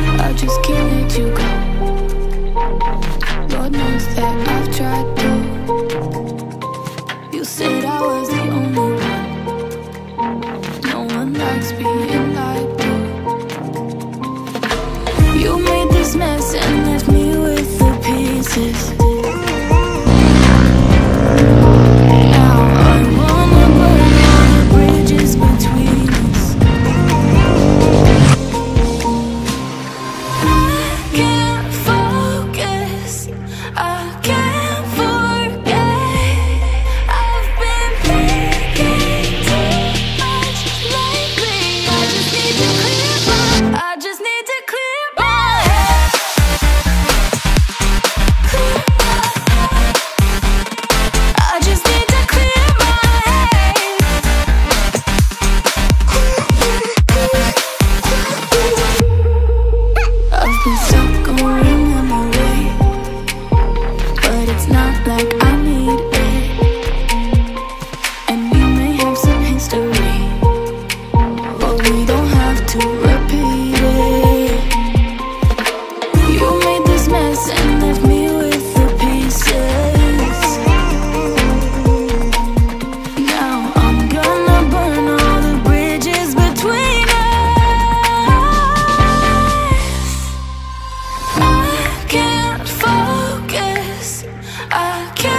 I just can't let you go. Lord knows that I've tried to. You said I was the only one. No one likes being lied to. You made this mess have to repeat it. You made this mess and left me with the pieces. Now I'm gonna burn all the bridges between us. I can't focus, I can't